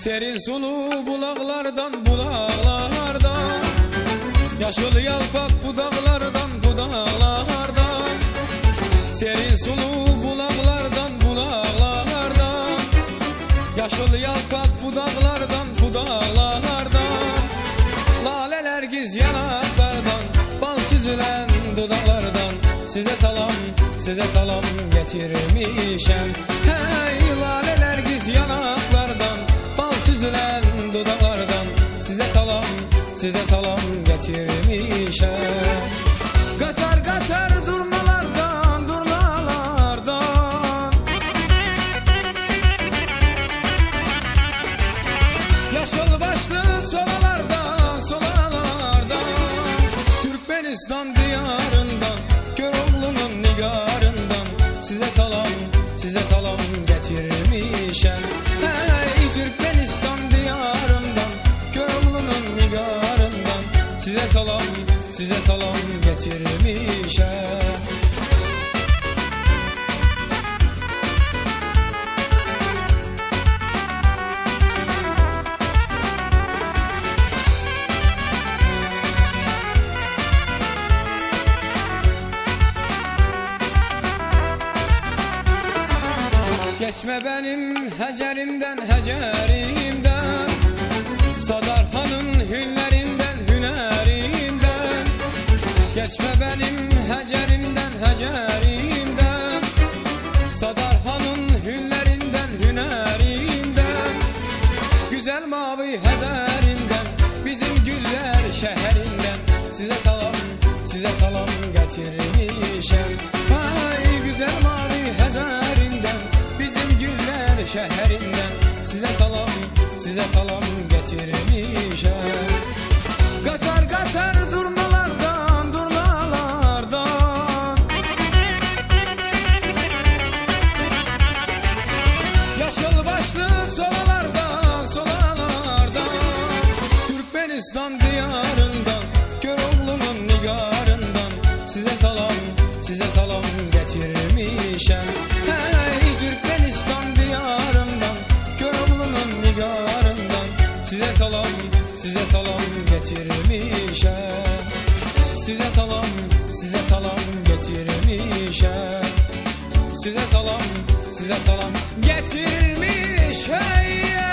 Serin sulu bulaklardan bulaklardan. Yaşıl yalpak budaklardan budaklardan Serin sulu bulaklardan bulaklardan. Yaşıl yalpak budaklardan budaklardan Laleler giz yanaklardan Bal süzülen dudaklardan. Size salam, size salam getirmişem. Hey size salam getirmişem Katar katar durmalardan, durmalardan Yaşıl başlı solalardan, solalardan. Türkmenistan diyarından, Köroğlu'nun nigarından. Size salam, size salam getirmişem Size salam, size salam getirmişem Geçme benim hecerimden hecerimden hecerimden Sadarhan'ın hünlerinden hünerinden Güzel mavi hezerinden Bizim güller şehrinden Size salam, size salam getirmişem. Vay güzel mavi hezerinden Bizim güller şehrinden Size salam, size salam getirmişem. Katar katar Türkmenistan diyarından, Köroğlu'nun nigarından. Size salam, size salam getirmişem. Hey Türkmenistan diyarından, Köroğlu'nun nigarından. Size salam, size salam getirmişem. Size salam, size salam getirmişem. Size salam, size salam getirmiş hey